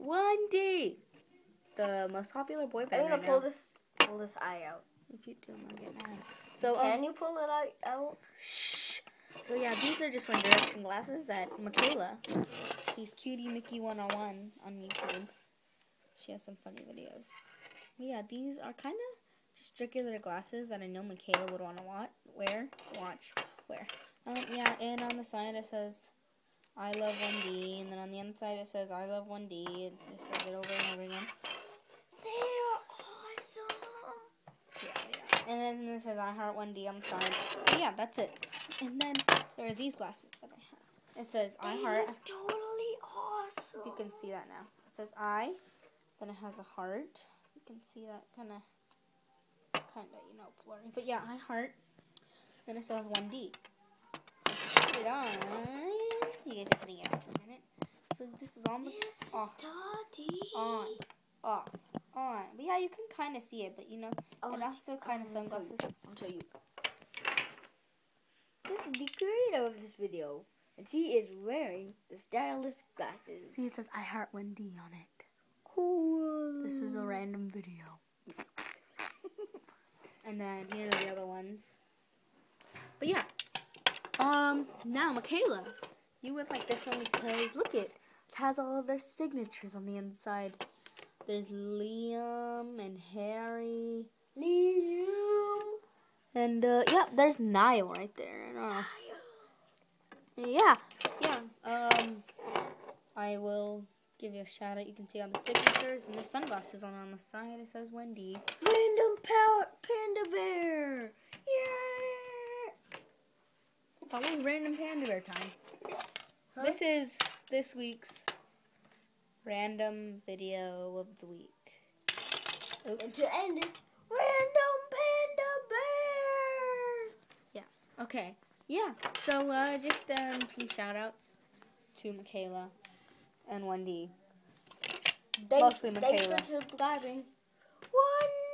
1D, the most popular boy band. I'm gonna right pull now. this pull this eye out. If you do, I'm gonna get mad. So um, Can you pull it out? out? Shh. So yeah, these are just One Direction glasses that Michaela, she's Cutie Mickey 101 on YouTube. She has some funny videos. But yeah, these are kind of just regular glasses that I know Michaela would want to wa- wear, watch, wear. Um, yeah, and on the side it says, I love 1D, and then on the inside it says, I love 1D, and it says it over and over again. They're awesome. Yeah, yeah. And then it says I heart 1D on the side. So yeah, that's it. And then there are these glasses that I have. It says I heart. Totally awesome. You can see that now. It says I. Then it has a heart. You can see that kind of, kind of, you know, blurry. But yeah, I heart. Then it says 1D. Put it on. You guys are putting it out for a minute. So this is on the This is off, Daddy. on, off, on. But yeah, you can kind of see it, but you know, Oh, and also kind of sorry. sunglasses. I'll show you. This is the creator of this video, and he is wearing the stylish glasses. See, it says I heart 1D on it. cool. This is a random video. and then here are the other ones. But yeah. Um, now Michaela, you would like this one because look it, it has all of their signatures on the inside. There's Liam and Harry Liam. and uh yeah, there's Niall right there. Uh, yeah, yeah. Um, I will give you a shout out. You can see all the signatures and there's sunglasses on on the side. It says 1D. Random power panda bear. Yeah. It's always random panda bear time. This is this week's random video of the week. And to end it, random panda bear. Yeah. Okay. Yeah. So uh, just um, some shout outs to Michaela and Wendy. Thanks, Mostly thanks Michaela. for subscribing. One